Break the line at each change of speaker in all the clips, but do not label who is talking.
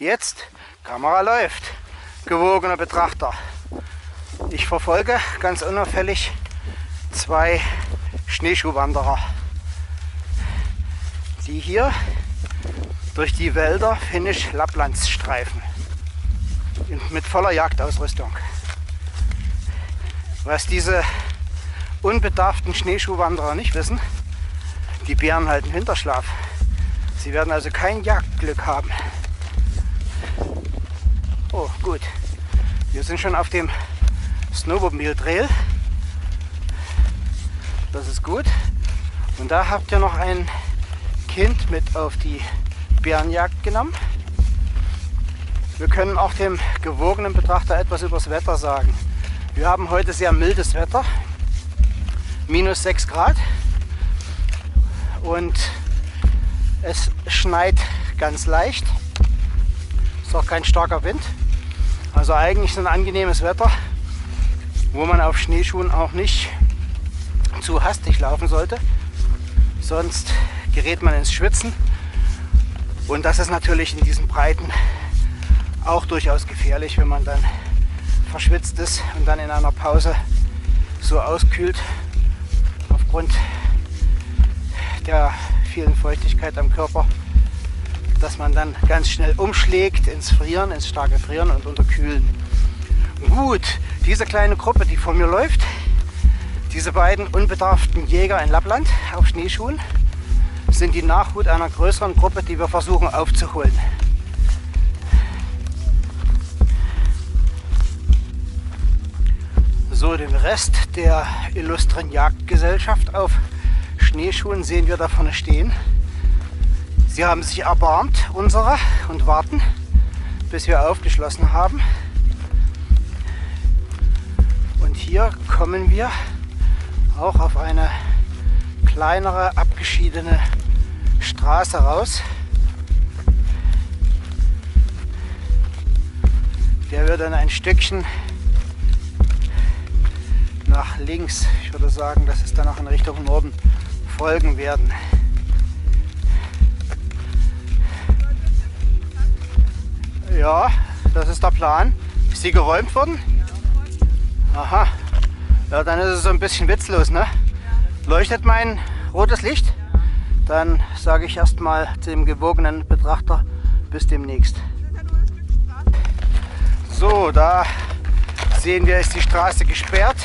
Jetzt, Kamera läuft. Gewogener Betrachter. Ich verfolge ganz unauffällig zwei Schneeschuhwanderer, die hier durch die Wälder Finnisch-Lapplands streifen. Mit voller Jagdausrüstung. Was diese unbedarften Schneeschuhwanderer nicht wissen, die Bären halten Winterschlaf. Sie werden also kein Jagdglück haben. Oh, gut. Wir sind schon auf dem Snowmobile Trail. Das ist gut. Und da habt ihr noch ein Kind mit auf die Bärenjagd genommen. Wir können auch dem gewogenen Betrachter etwas über das Wetter sagen. Wir haben heute sehr mildes Wetter, minus 6 Grad und es schneit ganz leicht. Ist auch kein starker Wind. Also eigentlich ein angenehmes Wetter, wo man auf Schneeschuhen auch nicht zu hastig laufen sollte. Sonst gerät man ins Schwitzen. Und das ist natürlich in diesen Breiten auch durchaus gefährlich, wenn man dann verschwitzt ist und dann in einer Pause so auskühlt aufgrund der vielen Feuchtigkeit am Körper, dass man dann ganz schnell umschlägt ins Frieren, ins starke Frieren und Unterkühlen. Gut, diese kleine Gruppe, die vor mir läuft, diese beiden unbedarften Jäger in Lappland auf Schneeschuhen, sind die Nachhut einer größeren Gruppe, die wir versuchen aufzuholen. So, den Rest der illustren Jagdgesellschaft auf Schneeschuhen sehen wir da vorne stehen. Sie haben sich erbarmt, unsere, und warten, bis wir aufgeschlossen haben. Und hier kommen wir auch auf eine kleinere, abgeschiedene Straße raus. Der wird dann ein Stückchen nach links. Ich würde sagen, das ist dann auch in Richtung Norden folgen werden. Ja, das ist der Plan. Ist sie geräumt worden? Aha. Ja, dann ist es so ein bisschen witzlos, ne? Leuchtet mein rotes Licht? Dann sage ich erstmal dem gewogenen Betrachter bis demnächst. So, da sehen wir, ist die Straße gesperrt.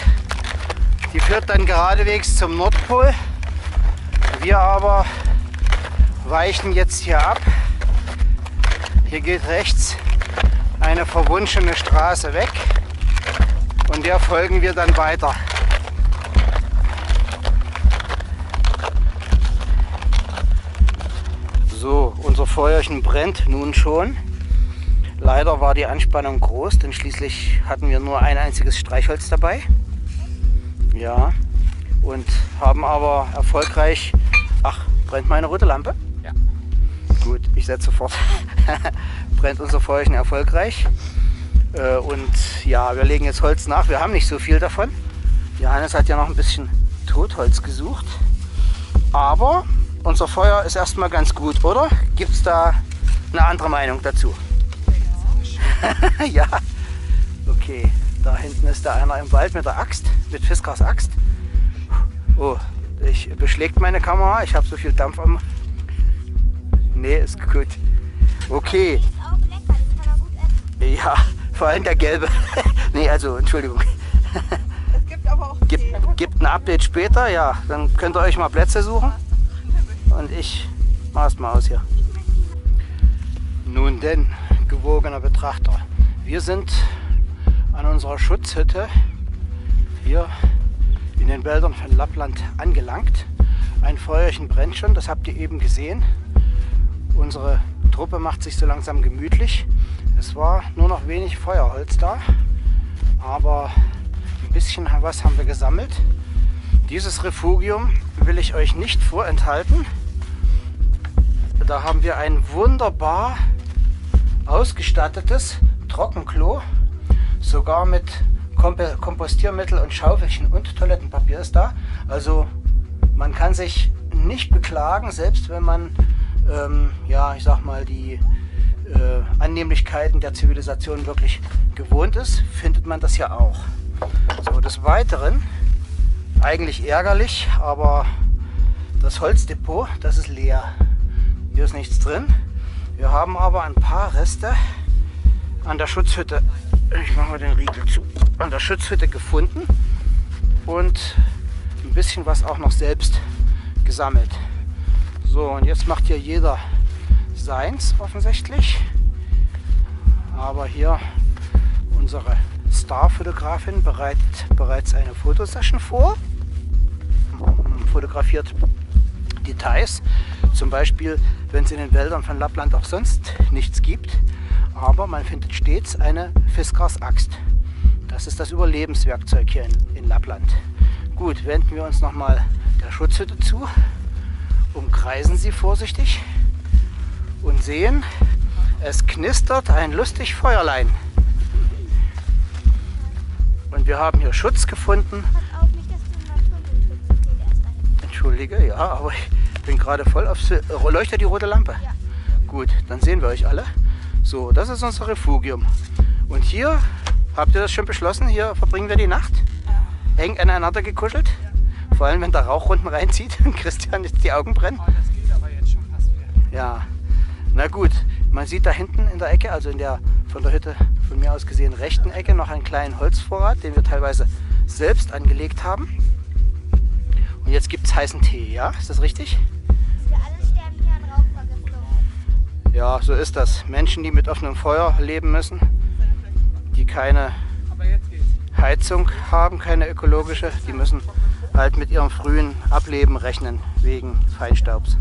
Die führt dann geradewegs zum Nordpol. Wir aber weichen jetzt hier ab. Hier geht rechts eine verwunschene Straße weg und der folgen wir dann weiter. So, unser Feuerchen brennt nun schon. Leider war die Anspannung groß, denn schließlich hatten wir nur ein einziges Streichholz dabei. Ja, und haben aber erfolgreich... Ach, brennt meine rote Lampe?
Ja.
Gut, ich setze sofort. brennt unser Feuerchen erfolgreich. Äh, und ja, wir legen jetzt Holz nach. Wir haben nicht so viel davon. Johannes hat ja noch ein bisschen Totholz gesucht. Aber unser Feuer ist erstmal ganz gut, oder? Gibt es da eine andere Meinung dazu? ja. Okay. Da hinten ist da einer im Wald mit der Axt, mit Fiskars Axt. Oh, ich beschlägt meine Kamera. Ich habe so viel Dampf am. Nee, ist gut. Okay. Ja, vor allem der gelbe. nee, also Entschuldigung.
Es gibt aber auch
Gibt, gibt ein Update später, ja. Dann könnt ihr euch mal Plätze suchen. Und ich mach's mal aus hier. Nun denn, gewogener Betrachter. Wir sind an unserer Schutzhütte hier in den Wäldern von Lappland angelangt. Ein Feuerchen brennt schon, das habt ihr eben gesehen. Unsere Truppe macht sich so langsam gemütlich. Es war nur noch wenig Feuerholz da, aber ein bisschen was haben wir gesammelt. Dieses Refugium will ich euch nicht vorenthalten. Da haben wir ein wunderbar ausgestattetes Trockenklo sogar mit Kompostiermittel und Schaufelchen und Toilettenpapier ist da. Also man kann sich nicht beklagen, selbst wenn man, ähm, ja, ich sag mal, die äh, Annehmlichkeiten der Zivilisation wirklich gewohnt ist, findet man das hier auch. So, des Weiteren, eigentlich ärgerlich, aber das Holzdepot, das ist leer. Hier ist nichts drin. Wir haben aber ein paar Reste an der Schutzhütte, ich mache mal den Riegel zu, an der Schutzhütte gefunden und ein bisschen was auch noch selbst gesammelt. So, und jetzt macht hier jeder seins offensichtlich. Aber hier unsere Starfotografin bereitet bereits eine Fotosession vor. Fotografiert Details, zum Beispiel wenn es in den Wäldern von Lappland auch sonst nichts gibt. Aber man findet stets eine Fiskars-Axt. Das ist das Überlebenswerkzeug hier in, in Lappland. Gut, wenden wir uns nochmal der Schutzhütte zu, umkreisen sie vorsichtig und sehen, es knistert ein lustig Feuerlein. Und wir haben hier Schutz gefunden. Entschuldige, ja, aber ich bin gerade voll auf... Leuchtet die rote Lampe? Ja. Gut, dann sehen wir euch alle. So, das ist unser Refugium. Und hier, habt ihr das schon beschlossen, hier verbringen wir die Nacht? Ja. Eng aneinander gekuschelt? Ja. Vor allem, wenn der Rauch unten reinzieht und Christian jetzt die Augen brennen.
Oh, das geht aber jetzt schon fast wieder.
Ja, na gut. Man sieht da hinten in der Ecke, also in der von der Hütte von mir aus gesehen rechten Ecke, noch einen kleinen Holzvorrat, den wir teilweise selbst angelegt haben. Und jetzt gibt es heißen Tee, ja? Ist das richtig? Ja, so ist das. Menschen, die mit offenem Feuer leben müssen, die keine Heizung haben, keine ökologische, die müssen halt mit ihrem frühen Ableben rechnen wegen Feinstaubs.